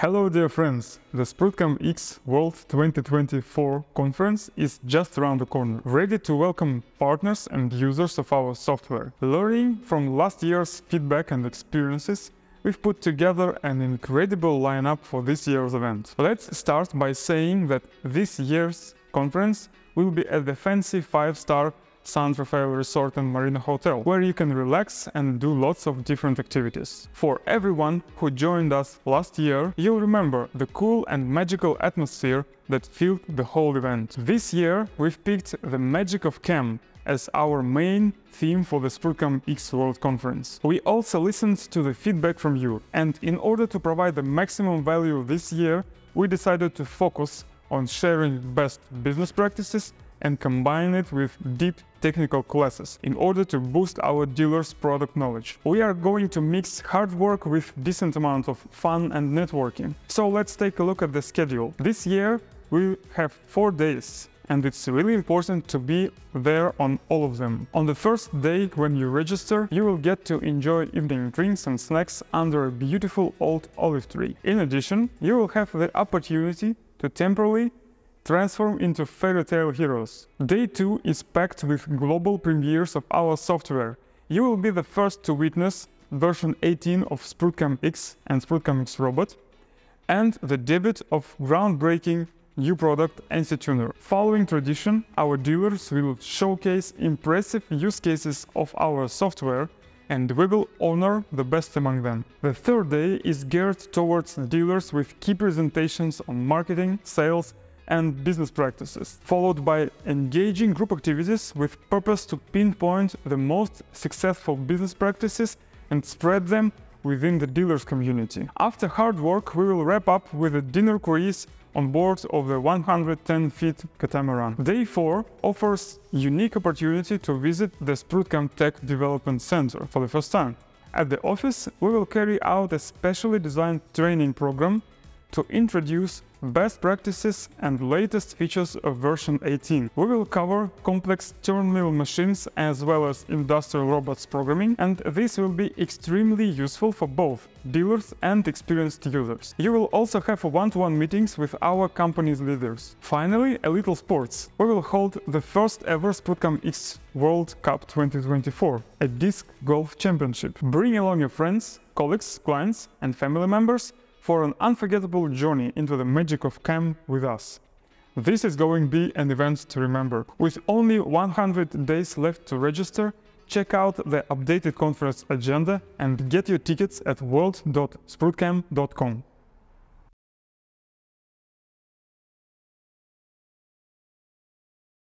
Hello dear friends, the SprutCam X World 2024 conference is just around the corner, ready to welcome partners and users of our software. Learning from last year's feedback and experiences, we've put together an incredible lineup for this year's event. Let's start by saying that this year's conference will be at the fancy 5-star San Raphael Resort and Marina Hotel, where you can relax and do lots of different activities. For everyone who joined us last year, you'll remember the cool and magical atmosphere that filled the whole event. This year, we've picked the magic of CAM as our main theme for the SprutCam X World Conference. We also listened to the feedback from you, and in order to provide the maximum value this year, we decided to focus on sharing best business practices and combine it with deep technical classes in order to boost our dealers' product knowledge. We are going to mix hard work with decent amount of fun and networking. So let's take a look at the schedule. This year we have four days and it's really important to be there on all of them. On the first day, when you register, you will get to enjoy evening drinks and snacks under a beautiful old olive tree. In addition, you will have the opportunity to temporarily transform into fairy tale heroes. Day 2 is packed with global premieres of our software. You will be the first to witness version 18 of SprutCam X and SprutCam X Robot, and the debut of groundbreaking new product NC Tuner. Following tradition, our dealers will showcase impressive use cases of our software and we will honor the best among them. The third day is geared towards dealers with key presentations on marketing, sales, and business practices, followed by engaging group activities with purpose to pinpoint the most successful business practices and spread them within the dealers community. After hard work, we will wrap up with a dinner cruise on board of the 110 feet catamaran. Day 4 offers unique opportunity to visit the SprutCam Tech Development Center for the first time. At the office, we will carry out a specially designed training program to introduce best practices and latest features of version 18. We will cover complex turnmill machines as well as industrial robots programming, and this will be extremely useful for both dealers and experienced users. You will also have one-to-one -one meetings with our company's leaders. Finally, a little sports. We will hold the first ever SprutCam X World Cup 2024, a disc golf championship. Bring along your friends, colleagues, clients and family members for an unforgettable journey into the magic of CAM with us. This is going to be an event to remember. With only 100 days left to register, check out the updated conference agenda and get your tickets at world.sprutcam.com.